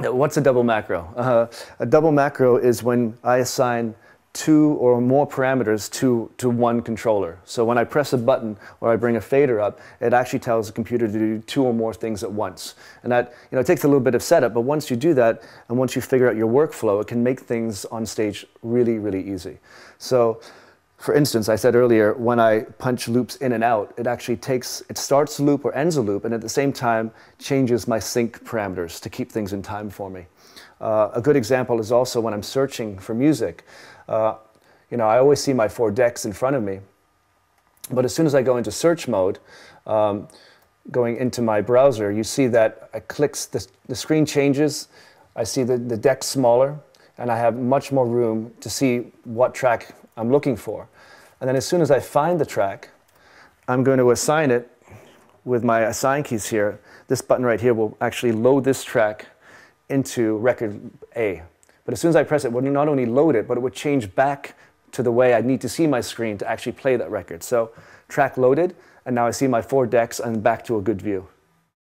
What's a double macro? Uh, a double macro is when I assign two or more parameters to, to one controller. So when I press a button or I bring a fader up, it actually tells the computer to do two or more things at once. And that you know, it takes a little bit of setup, but once you do that and once you figure out your workflow, it can make things on stage really, really easy. So for instance, I said earlier, when I punch loops in and out, it actually takes, it starts a loop or ends a loop, and at the same time changes my sync parameters to keep things in time for me. Uh, a good example is also when I'm searching for music. Uh, you know, I always see my four decks in front of me, but as soon as I go into search mode, um, going into my browser, you see that I clicks, the, the screen changes, I see the, the deck smaller, and I have much more room to see what track I'm looking for. And then as soon as I find the track, I'm going to assign it with my assign keys here. This button right here will actually load this track into record A. But as soon as I press it, it will not only load it, but it would change back to the way I need to see my screen to actually play that record. So track loaded, and now I see my four decks and back to a good view.